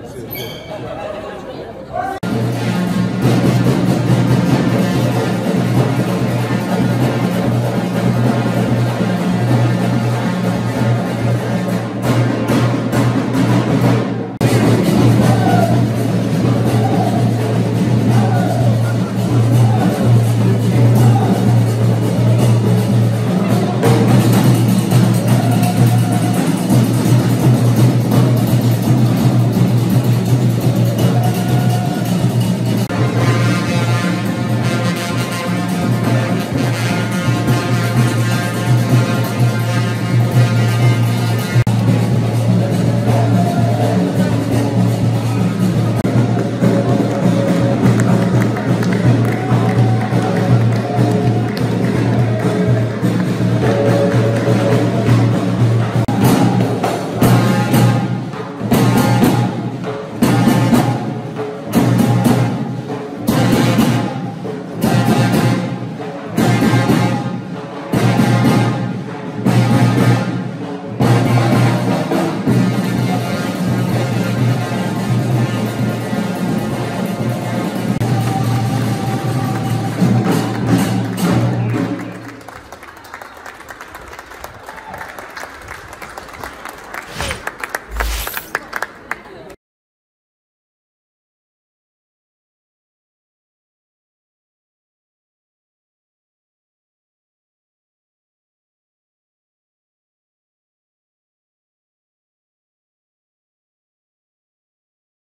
Gracias.